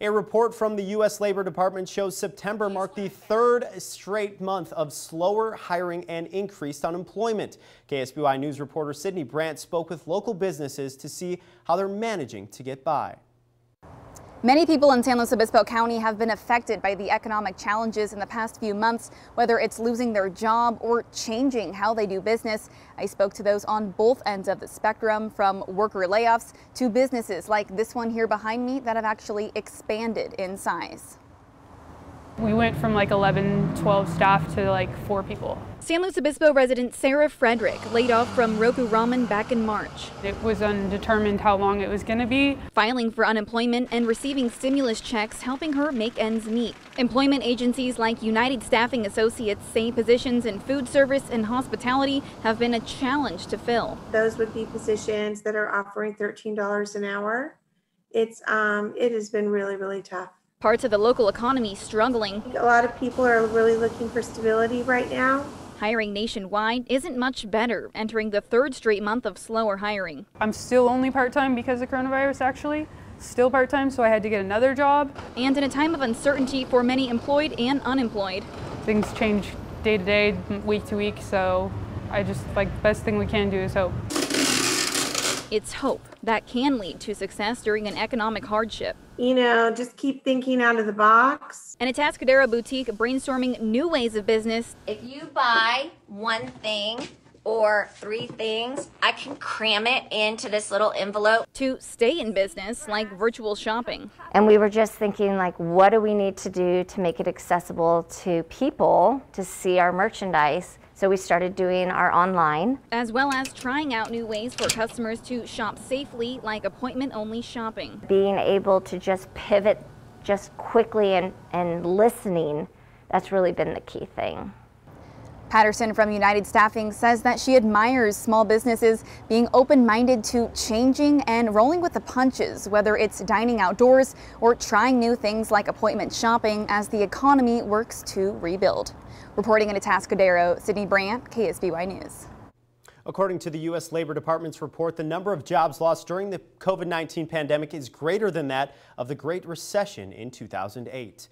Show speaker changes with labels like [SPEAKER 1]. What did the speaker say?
[SPEAKER 1] A report from the U.S. Labor Department shows September marked the third straight month of slower hiring and increased unemployment. KSBY News reporter Sydney Brandt spoke with local businesses to see how they're managing to get by.
[SPEAKER 2] Many people in San Luis Obispo County have been affected by the economic challenges in the past few months, whether it's losing their job or changing how they do business. I spoke to those on both ends of the spectrum, from worker layoffs to businesses like this one here behind me that have actually expanded in size.
[SPEAKER 3] We went from like 11, 12 staff to like four people.
[SPEAKER 2] San Luis Obispo resident Sarah Frederick laid off from Roku Ramen back in March.
[SPEAKER 3] It was undetermined how long it was going to be.
[SPEAKER 2] Filing for unemployment and receiving stimulus checks helping her make ends meet. Employment agencies like United Staffing Associates say positions in food service and hospitality have been a challenge to fill.
[SPEAKER 4] Those would be positions that are offering $13 an hour. It's um, it has been really, really tough.
[SPEAKER 2] Parts of the local economy struggling.
[SPEAKER 4] A lot of people are really looking for stability right now.
[SPEAKER 2] Hiring nationwide isn't much better, entering the third straight month of slower hiring.
[SPEAKER 3] I'm still only part-time because of coronavirus actually. Still part-time, so I had to get another job.
[SPEAKER 2] And in a time of uncertainty for many employed and unemployed.
[SPEAKER 3] Things change day to day, week to week, so I just like best thing we can do is hope.
[SPEAKER 2] It's hope that can lead to success during an economic hardship.
[SPEAKER 4] You know, just keep thinking out of the box.
[SPEAKER 2] And Atascadero Boutique brainstorming new ways of business.
[SPEAKER 5] If you buy one thing or three things, I can cram it into this little envelope.
[SPEAKER 2] To stay in business like virtual shopping.
[SPEAKER 6] And we were just thinking like, what do we need to do to make it accessible to people to see our merchandise? So we started doing our online.
[SPEAKER 2] As well as trying out new ways for customers to shop safely, like appointment only shopping.
[SPEAKER 6] Being able to just pivot just quickly and, and listening, that's really been the key thing.
[SPEAKER 2] Patterson from United Staffing says that she admires small businesses being open-minded to changing and rolling with the punches, whether it's dining outdoors or trying new things like appointment shopping as the economy works to rebuild. Reporting in Atascadero, Sydney Brandt, KSBY News.
[SPEAKER 1] According to the U.S. Labor Department's report, the number of jobs lost during the COVID-19 pandemic is greater than that of the Great Recession in 2008.